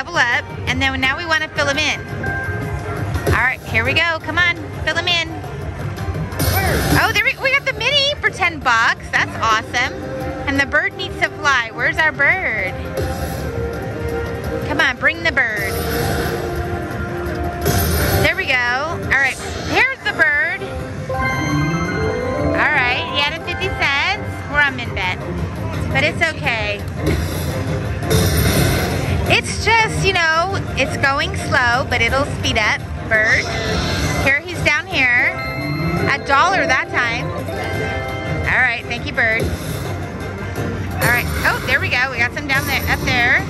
double up, and then now we want to fill them in. All right, here we go. Come on, fill them in. Oh, there we, we got the mini for 10 bucks. That's awesome. And the bird needs to fly. Where's our bird? Come on, bring the bird. There we go. All right, here's the bird. All right, he added 50 cents. We're on min bet, but it's okay. It's just, you know, it's going slow, but it'll speed up. Bird. Here he's down here. A dollar that time. All right, thank you, Bird. All right. Oh, there we go. We got some down there, up there.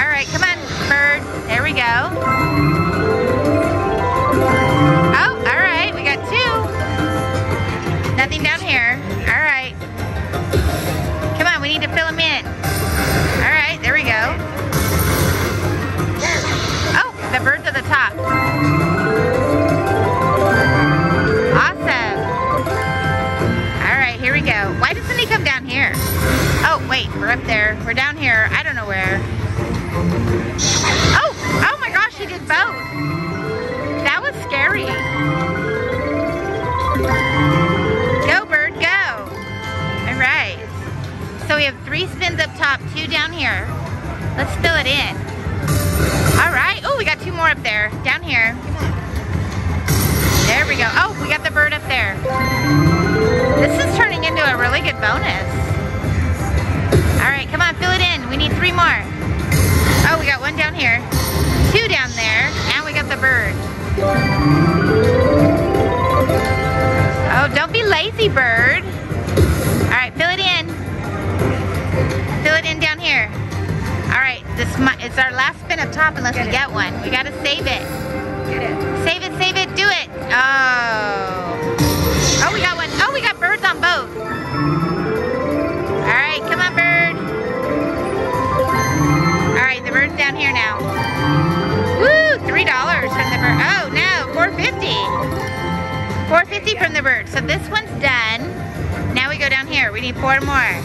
All right, come on, Bird. Oh, why doesn't he come down here? Oh, wait, we're up there. We're down here. I don't know where. Oh, oh my gosh, he did both. That was scary. Go, bird, go. All right. So we have three spins up top, two down here. Let's fill it in. All right. Oh, we got two more up there, down here. There we go. Oh, we got the bird up there. This is turning into a really good bonus. All right, come on, fill it in. We need three more. Oh, we got one down here, two down there, and we got the bird. Oh, don't be lazy, bird. All right, fill it in. Fill it in down here. All right, this it's our last spin up top unless get we it. get one. We gotta save it. Get it. Save it, save it, do it. Oh. Oh, both. All right, come on, bird. All right, the bird's down here now. Woo, $3 from the bird. Oh, no, 450 450 from the bird. So this one's done. Now we go down here. We need four more.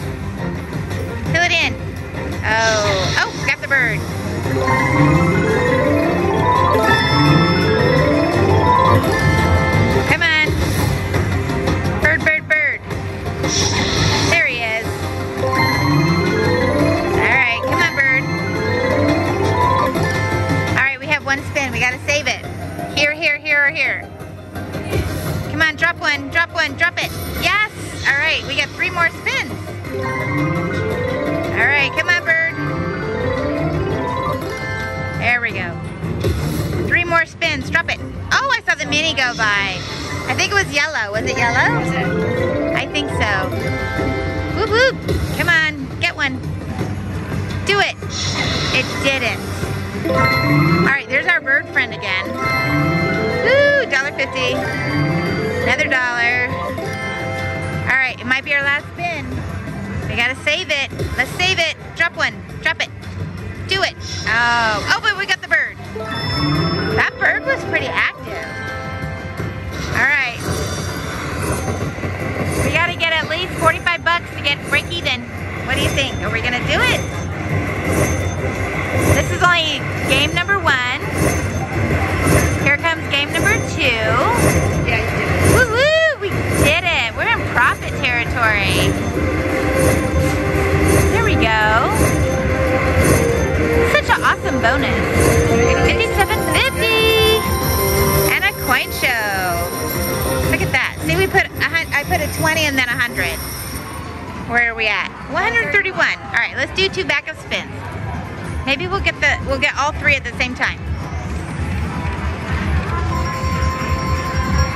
Fill it in. Oh, oh, got the bird. Go by. I think it was yellow. Was it yellow? I think so. Whoop, whoop. Come on, get one. Do it. It didn't. All right, there's our bird friend again. Woo, $1.50. Another dollar. All right, it might be our last spin. We gotta save it. Let's save it. Drop one. Drop it. Do it. Oh, oh, but we got the bird. That bird was pretty active. All right. We gotta get at least 45 bucks to get break even. What do you think? Are we gonna do it? This is only game number one. Here comes game number two. Yeah, you did it. Woo woo! We did it. We're in profit territory. There we go. Such an awesome bonus. Put a 20 and then a 100. Where are we at? 131. All right, let's do two backup spins. Maybe we'll get the we'll get all three at the same time.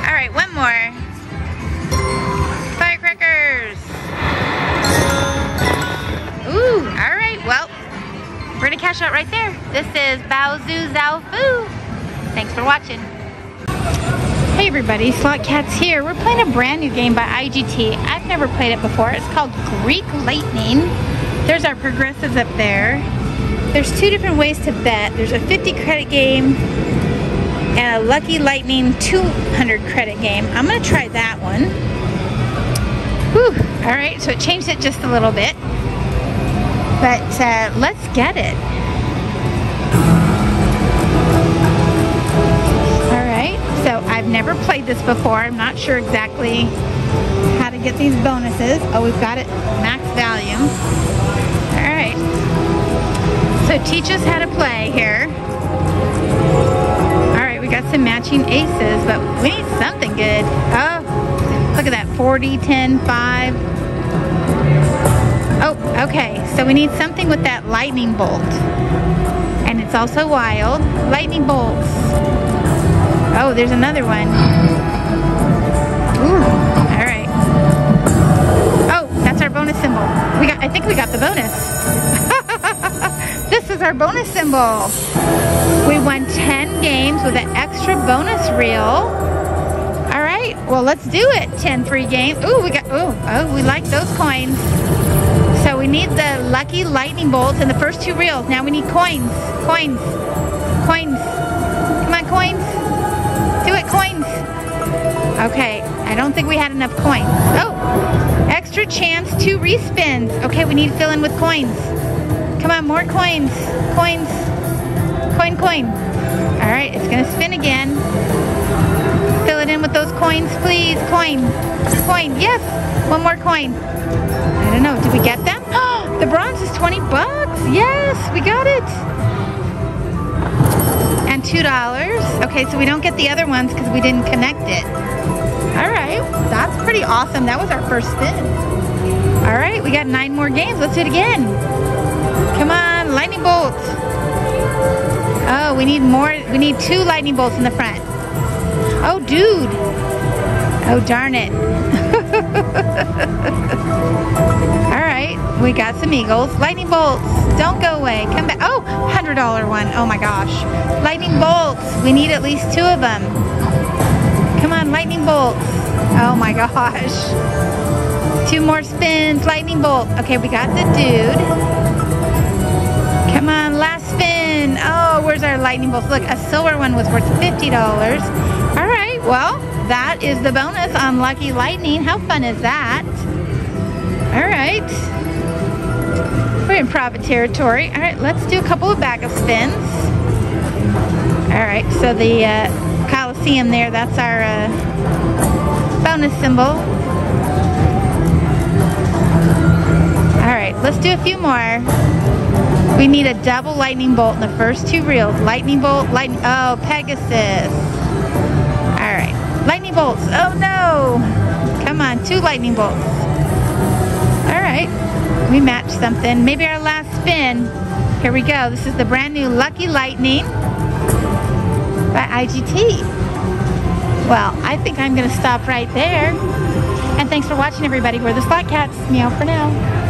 All right, one more. Firecrackers. Ooh, all right, well, we're gonna cash out right there. This is Baozu Zhao Fu. Thanks for watching. Hey everybody, Slot Cats here. We're playing a brand new game by IGT. I've never played it before. It's called Greek Lightning. There's our progressives up there. There's two different ways to bet. There's a 50 credit game and a Lucky Lightning 200 credit game. I'm gonna try that one. Whew. All right, so it changed it just a little bit. But uh, let's get it. Never played this before. I'm not sure exactly how to get these bonuses. Oh, we've got it max value. All right. So teach us how to play here. All right, we got some matching aces, but we need something good. Oh, look at that, 40, 10, 5. Oh, okay, so we need something with that lightning bolt. And it's also wild. Lightning bolts. Oh, there's another one. Ooh, all right. Oh, that's our bonus symbol. We got, I think we got the bonus. this is our bonus symbol. We won 10 games with an extra bonus reel. All right, well, let's do it. 10 free games. Ooh, we got, ooh, oh, we like those coins. So we need the lucky lightning bolts in the first two reels. Now we need coins, coins, coins. Come on, coins. Okay, I don't think we had enough coins. Oh, extra chance, two respins. Okay, we need to fill in with coins. Come on, more coins, coins, coin, coin. All right, it's gonna spin again. Fill it in with those coins, please. Coin, coin, yes. One more coin. I don't know, did we get them? the bronze is 20 bucks. Yes, we got it. And $2. Okay, so we don't get the other ones because we didn't connect it. Pretty awesome. That was our first spin. All right, we got nine more games. Let's do it again. Come on, lightning bolt. Oh, we need more. We need two lightning bolts in the front. Oh, dude. Oh, darn it. All right, we got some eagles. Lightning bolts, don't go away. Come back. Oh, $100 one. Oh my gosh. Lightning bolts, we need at least two of them. Come on, lightning bolts. Oh my gosh. Two more spins, lightning bolt. Okay, we got the dude. Come on, last spin. Oh, where's our lightning bolt? Look, a silver one was worth $50. All right, well, that is the bonus on Lucky Lightning. How fun is that? All right. We're in private territory. All right, let's do a couple of back of spins. All right, so the uh, Coliseum there, that's our uh, bonus symbol. All right, let's do a few more. We need a double lightning bolt in the first two reels. Lightning bolt, lightning, oh, Pegasus. All right, lightning bolts, oh no. Come on, two lightning bolts. All right, we matched something. Maybe our last spin. Here we go. This is the brand new Lucky Lightning by IGT. Well, I think I'm going to stop right there. And thanks for watching, everybody. We're the Slot Cats. Meow for now.